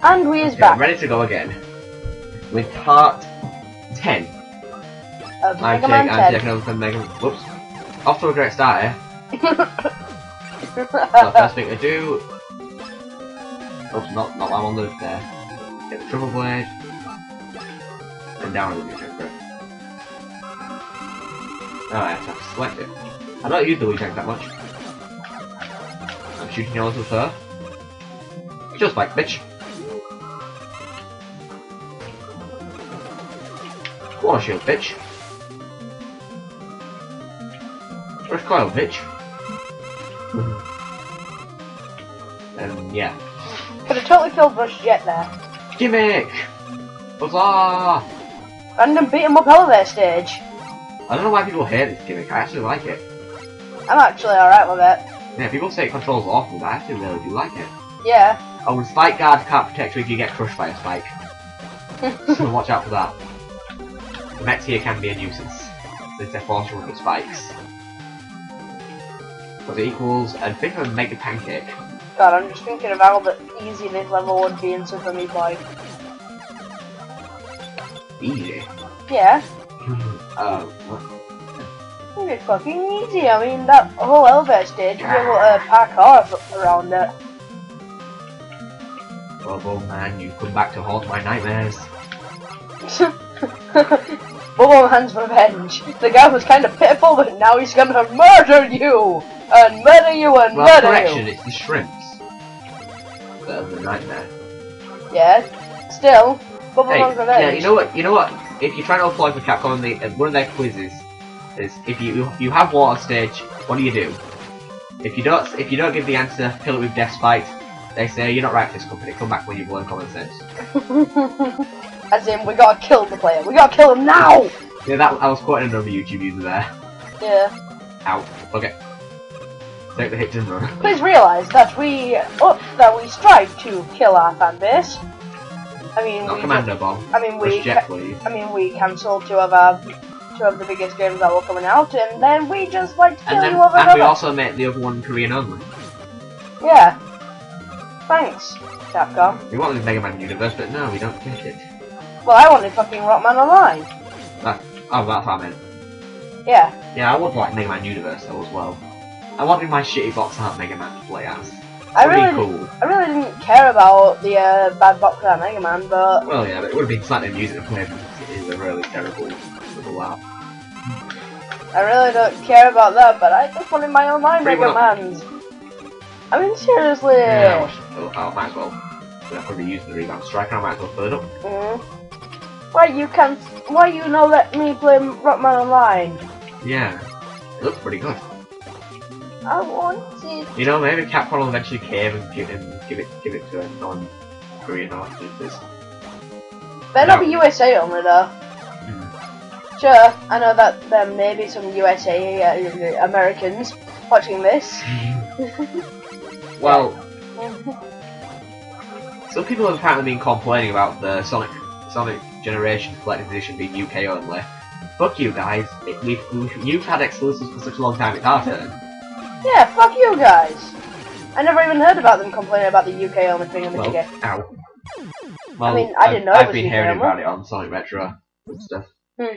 And we is Okay, back. ready to go again. With part 10. Of I'm, Mega take, Man I'm 10. taking over from Mega Whoops. Off to a great start eh? here. So first thing to do... Oops, not, not that one, the uh, there. Get the triple blade. And down with the music for it. Oh, I have to select it. I don't use the Wii tank that much. I'm shooting yours with her. Just like bitch. Water shield, bitch. Where's Kyle, bitch? um, yeah. Could have totally killed Rush Jet there. Gimmick! Huzzah! And then beat him up elevator stage. I don't know why people hate this gimmick, I actually like it. I'm actually alright with it. Yeah, people say it controls awful, but I actually really do like it. Yeah. Oh, and Spike guards can't protect you if you get crushed by a spike. so watch out for that. The mechs here can be a nuisance, since they're forced to run with spikes. Because it equals a bit of a mega pancake. God, I'm just thinking of how the easy this level would be in Super Meat Boy. Easy. Yeah. Uh, what? It's fucking easy. I mean, that whole elevator stage, be able to park cars around it. Robo man, you come back to haunt my nightmares. Bubble Man's revenge. The guy was kind of pitiful, but now he's gonna murder you! And murder you and Well, murder correction, you! it's the shrimps. That are the nightmare. Yeah, still, Bubble Hey, Man's revenge. yeah, you know what? You know what? If you're trying to apply for Capcom, they, uh, one of their quizzes is if you you- you have water stage, what do you do? If you don't if you don't give the answer, kill it with Death Spite. They say you're not right for this company. Come back when you've learned common sense. As in, we gotta kill the player. We gotta kill him now! Yeah, that I was quoting another YouTube user there. Yeah. Ow. Okay. Take the hit and run. Please realise that we uh, that we strive to kill our fan base. I mean, Not we Commando Bomb. I mean, we jet, please. I mean, we cancelled two of our two of the biggest games that were coming out, and then we just like to kill And then you over and we also made the other one Korean only. Yeah. Thanks, Capcom. We wanted Mega Man Universe, but no, we don't get it. Well, I wanted fucking Rockman Online. That, oh, that's what I meant. Yeah. Yeah, I would like Mega Man Universe though as well. I wanted my shitty box to have Mega Man to play as. I really, cool. I really didn't care about the uh, bad box art Mega Man, but Well, yeah, but it would have been slightly amusing to play because it is a really terrible little lap. I really don't care about that. But I just wanted my online Pretty Mega well. Mans. I mean, seriously. Yeah, I, wish, oh, I might as well. I'll probably use the rebound striker, I might as well fill it up. Mm. Why you can't? Why you not let me play Rockman Online? Yeah, it looks pretty good. I want it. You know, maybe Capcom will eventually cave and give, and give it give it to a non-Korean artist. Better not be No. USA only though. Sure, I know that there may be some USA uh, Americans watching this. Well, some people have apparently been complaining about the Sonic Sonic Generations Collector's Edition being UK only. Fuck you guys. It, we've, we've, you've had exclusives for such a long time, it's our turn. Yeah, fuck you guys. I never even heard about them complaining about the UK only thing in the Well, ticket. ow. Well, mean, I didn't know it I've was been hearing about it on Sonic Retro and stuff. Hmm.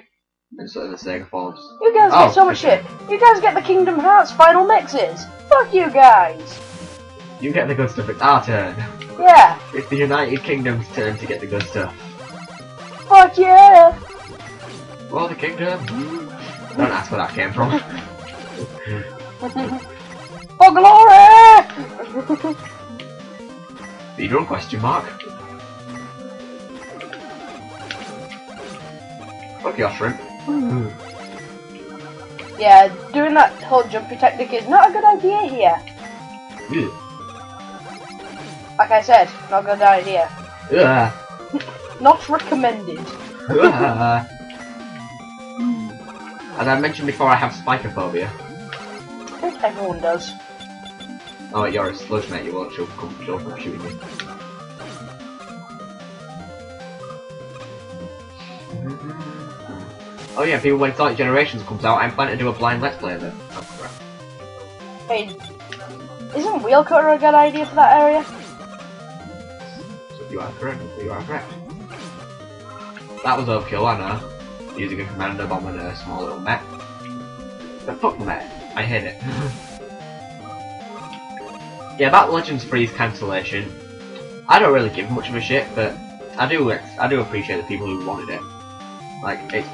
And sort of the Sega forums. You guys Oh, get so much shit. You guys get the Kingdom Hearts final mixes. Fuck you guys. You get the good stuff, it's our turn. Yeah. It's the United Kingdom's turn to get the good stuff. Fuck yeah. Well, the kingdom. Don't ask where that came from. For oh, glory. Be drunk question mark. Fuck your shrimp. yeah, doing that whole jumpy technique is not a good idea here. Ugh. Like I said, not a good idea. Ugh. Not recommended. As I mentioned before, I have spicophobia. I think everyone does. Oh, you're a sludge mate, you won't she'll come, come shooting you. Oh yeah, people when Sonic Generations comes out, I'm planning to do a blind Let's Play of it. Oh crap. Hey, isn't wheel cutter a good idea for that area? You are correct. You are correct. That was overkill, I know. Using a commando bomb and a small little mech. But fuck the mech. I hate it. yeah, about Legends 3 cancellation. I don't really give much of a shit, but I do I do appreciate the people who wanted it. Like, it,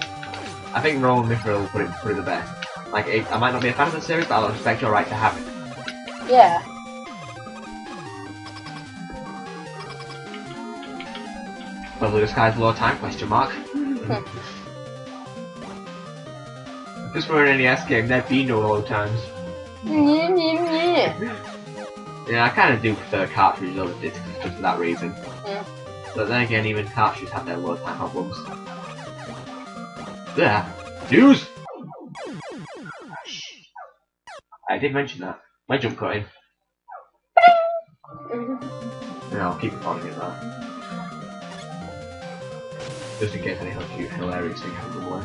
I think Roman Mithril put it through the best. Like, it, I might not be a fan of the series, but I'll respect your right to have it. Yeah. Whether the sky's low time question mark. if this were an NES game, there'd be no low times. Yeah, I kind of do prefer cartridges over discs just for that reason. Yeah. But then again, even cartridges have their load time problems. Yeah. News! I did mention that. My jump cut in. Yeah, I'll keep recording it though. Just in case anything cute, hilarious thing happens away.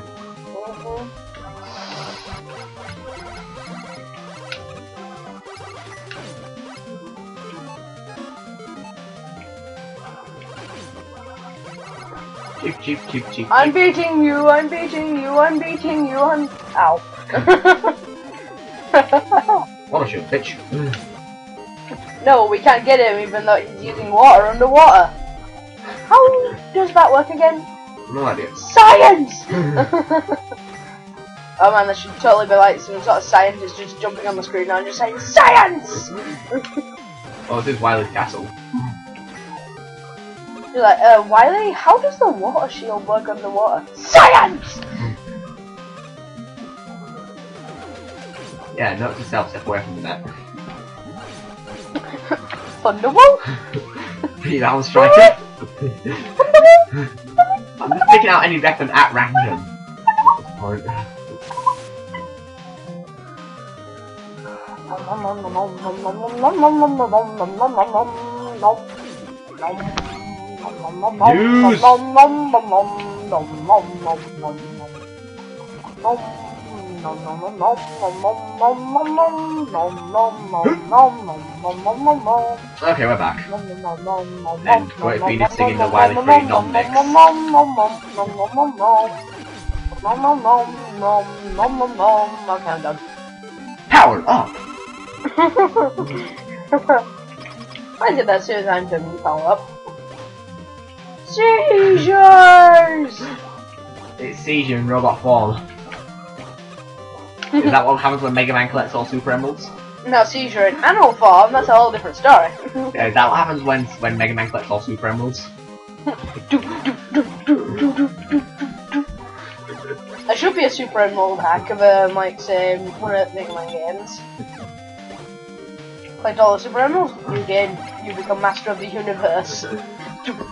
Cheep, cheep, cheep, cheep. I'm beating you, I'm beating you, I'm beating you, I'm. Ow. What a shit, bitch. no, we can't get him even though he's using water underwater. How does that work again? No idea. Science! oh man, there should totally be like some sort of scientist just jumping on the screen now and just saying SCIENCE! Oh, this is Wily's castle. You're like, uh, Wily, how does the water shield work underwater? SCIENCE! Yeah, note to self, step away from the net. Thunderbolt? Pete, that was striking. I'm just picking out any weapon at random. At this point. News. Okay, we're back. And Bean is singing the Wily Free non-mix. Okay, I'm. Power up! I did that soon as I'm done power up. Seizures! It's Seizure in robot form. Is that what happens when Mega Man collects all Super Emeralds? No, seizure in animal form, that's a whole different story. Yeah, is that what happens when when Mega Man collects all Super Emeralds? I should be a super emerald hack of um, like say one of the Mega Man games. Collect all the super emeralds, you gain, you become master of the universe.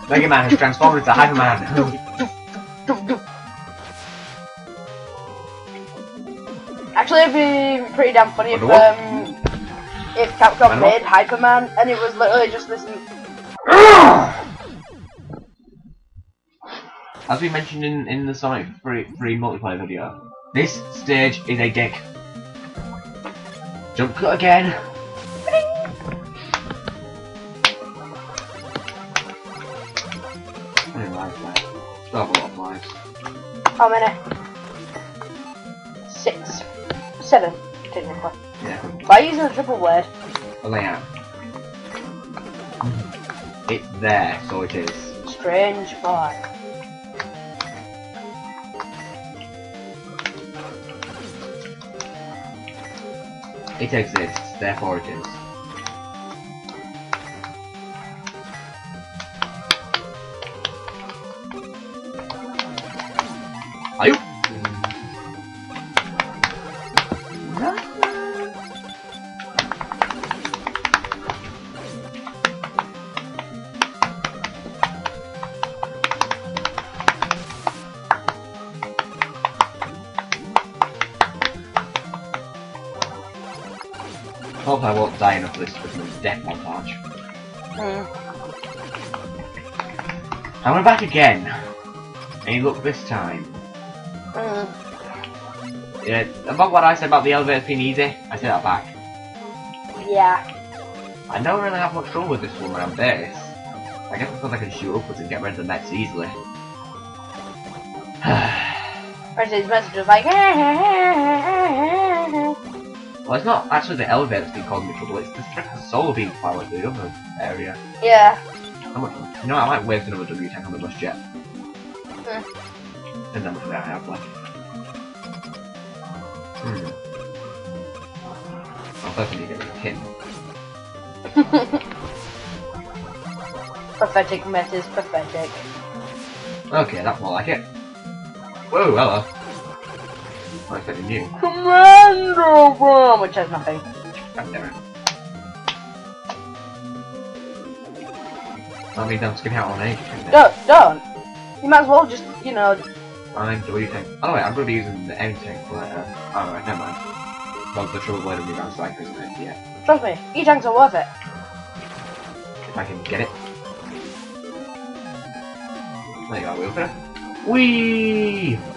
Mega Man has transformed into Hyper Man. Actually, it'd be pretty damn funny if um if Capcom made Hyperman and it was literally just this. As we mentioned in, in the Sonic 3, 3 multiplayer video, this stage is a dick. Jump cut again! How many seven, technically. Yeah, By using a triple word. well I am. It's there, so it is. Strange boy. It exists, therefore it is. Are you? Hope I won't die enough for this a death montage. Hmm. And we're back again. And look this time. Hmm. Yeah, about what I said about the elevator being easy, I say that back. Yeah. I don't really have much trouble with this one around base. I guess because I can shoot upwards and get rid of the mechs easily. His message was like, well, it's not actually the elevator that's been causing me trouble, it's the strip of soul being like the other area. Yeah. How much, you know, I might waste another W tank on the bus jet. Hmm. And then I have left. Hmm. Well, first I need to get rid of pathetic messes, pathetic. Okay, that's more like it. Whoa, hello. I expected you. Commando bomb, which has nothing. God damn it. That means I'm skipping out on age. Don't, don't. You might as well just, you know, Fine, W tank. Oh wait, I'm going to be using the M tank later. Uh, oh right, never mind. Well, the trouble blade will be around cycle, isn't it? Yeah. trust me, E-tanks are worth it. If I can get it. There you go, we. Whee!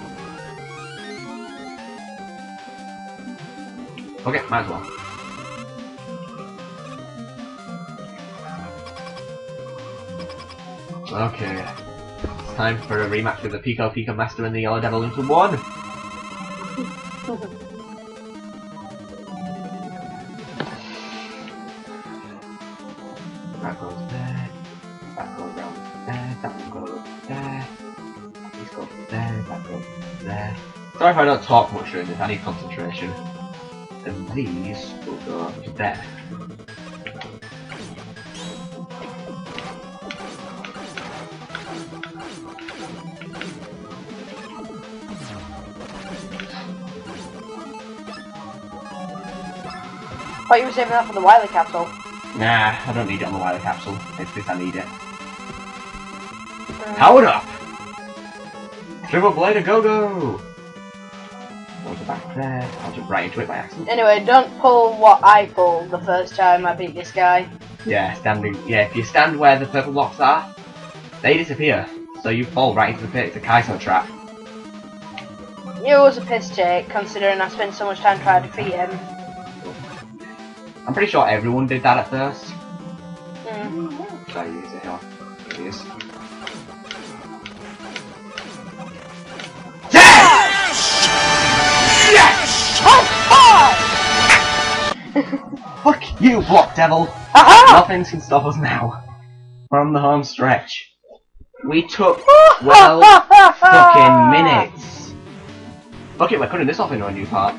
Okay, might as well. Okay. It's time for a rematch with the Pico Pico Master and the Yellow Devil into one. That goes there. That goes round there. That one goes there. This goes there. That goes there. Sorry if I don't talk much during this. I need concentration. And these will go to there. Thought you were saving that for the Wily capsule. Nah, I don't need it on the Wily capsule. It's this I need it. Powered up! Triple blade a go go go! Go to back there. I'll jump right into it by accident. Anyway, don't pull what I pulled the first time I beat this guy. Yeah, standing. Yeah, if you stand where the purple blocks are, they disappear. So you fall right into the pit. It's a Kaizo trap. It was a piss take, considering I spent so much time trying to defeat him. I'm pretty sure everyone did that at first. Mm. Should I use it here? Here it is. Fuck you, Block Devil! Nothing can stop us now. We're the home stretch. We took 12 fucking minutes. Fuck it, we're cutting this off into a new part.